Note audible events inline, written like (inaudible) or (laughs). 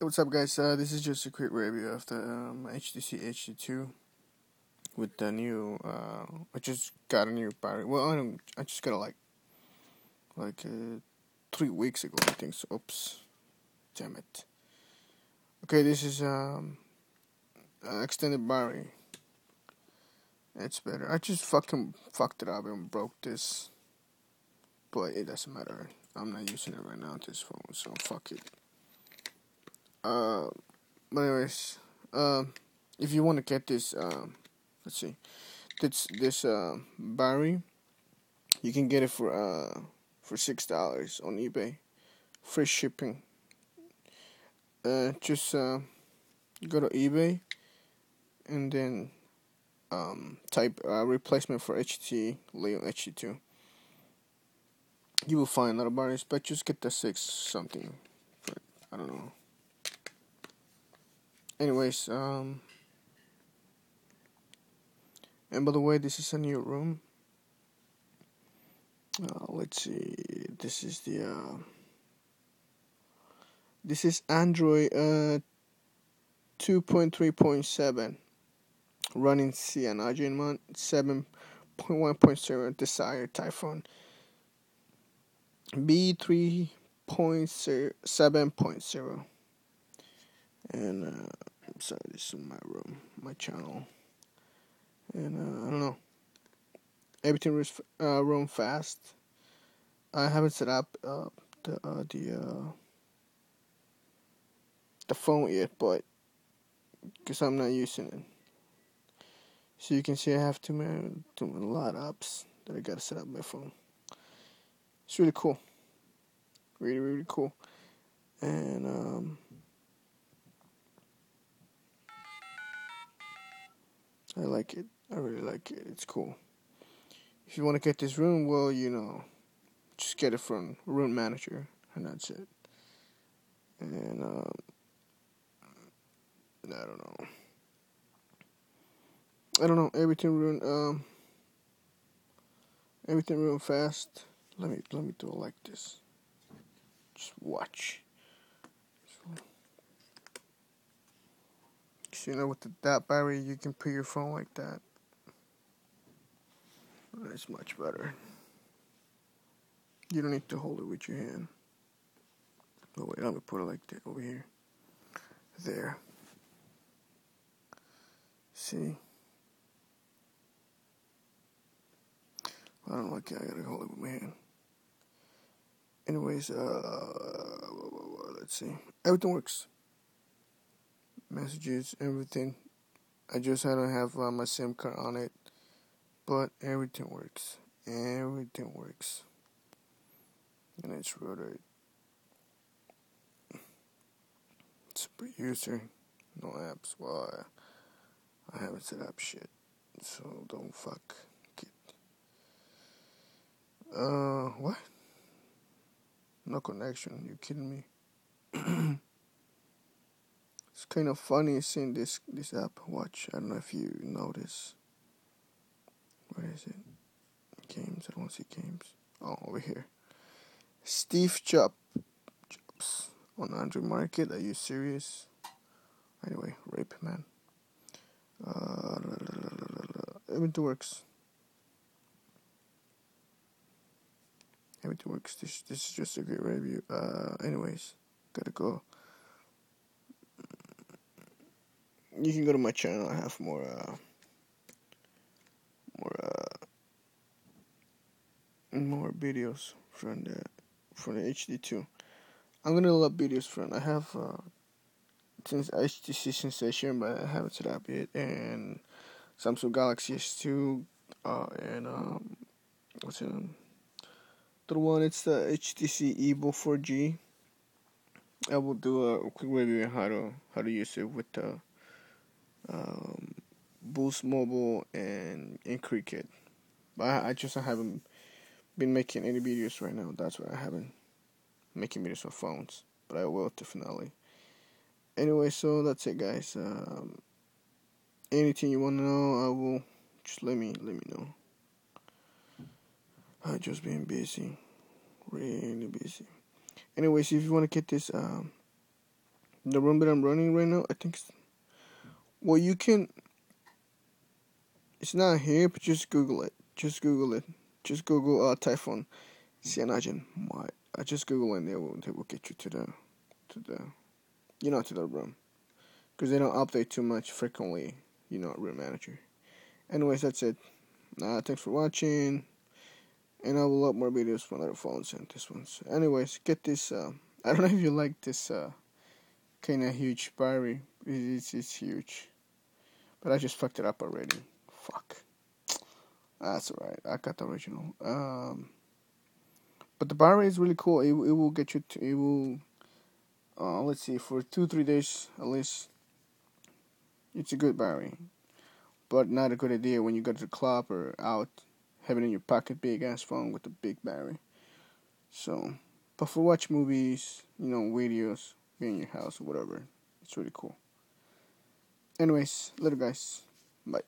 what's up, guys? Uh, this is just a quick review of the um, HTC HD2 with the new. Uh, I just got a new battery. Well, I. I just got it like like uh, three weeks ago. I think. So, oops, damn it. Okay, this is um extended battery. It's better. I just fucking fucked it up and broke this, but it doesn't matter. I'm not using it right now. This phone, so fuck it. Uh, but anyways, uh, if you want to get this, um, let's see, this this uh, battery, you can get it for uh for six dollars on eBay, free shipping. Uh, just uh, go to eBay, and then um type uh, replacement for HT Leo HD2. You will find a lot of batteries, but just get the six something. I don't know anyways, um, and by the way, this is a new ROM. Uh, let's see. This is the uh, this is Android uh, two point three point seven, running point zero Desire Typhoon B three point seven point zero and uh, Sorry, this is my room, my channel, and uh, I don't know. Everything was uh, run fast. I haven't set up uh, the uh, the uh, the phone yet, but because I'm not using it. So you can see I have too many, too many a lot of apps that I gotta set up my phone. It's really cool, really really cool, and um, I like it. I really like it. It's cool. If you want to get this ROM, well, you know, just get it from ROM Manager, and that's it. And um, I don't know. I don't know. Everything run um, everything run fast. Let me let me do it like this. Just watch. You know, with the that battery, you can put your phone like that. It's much better. You don't need to hold it with your hand. Oh wait, I'm gonna put it like that over here. There. See? I don't like it. I gotta hold it with my hand. Anyways, uh, let's see. Everything works messages, everything. I just to have uh, my SIM card on it, but everything works. Everything works, and it's really super user, no apps. I, I haven't set up shit, so don't fuck it. Uh, what? No connection? You kidding me? (clears throat) Kind of funny seeing this this app. Watch. I don't know if you notice. Where is it? Games. I don't see games. Oh, over here. Steve Jobs Jobs on Android Market. Are you serious? Anyway, rape man. Uh, everything works. Everything works. This this is just a great review. Uh, anyways, gotta go. You can go to my channel. I have more, uh, more, uh, more videos from the from the HD2. I'm gonna load videos from. I have uh, since HTC Sensation, but I haven't set up yet, and Samsung Galaxy S2, uh, and um, what's it? The one it's the HTC Evo 4G. I will do a quick review on how to how to use it with the um, Boost Mobile, and in Cricket. But I, I just haven't been making any videos right now. That's why I haven't making videos for phones. But I will definitely. Anyway, so that's it, guys. Um, anything you want to know, I will just let me let me know. I just been busy, really busy. Anyways, if you want to get this um, the ROM that I'm running right now, I think. Well, you can. It's not here, but just Google it. Just Google it. Just Google uh, Typhoon Cyanogen. My, I just Google and they will, they will get you to the, to the, you know, to the ROM. Because they don't update too much frequently, you know, ROM Manager. Anyways, that's it. Uh, thanks for watching. And I will upload more videos from other phones and this one's. Anyways, get this. Uh, (laughs) I don't know if you like this uh, kind of huge battery. It's, it's huge. But I just fucked it up already. Fuck. That's alright. I got the original. Um, but the battery is really cool. It, it will get you. To, it will. Uh, let's see. For two three days at least. It's a good battery, but not a good idea when you go to the club or out, having in your pocket big ass phone with a big battery. So, but for watch movies, you know, videos, be in your house or whatever, it's really cool. Anyways, little guys, bye.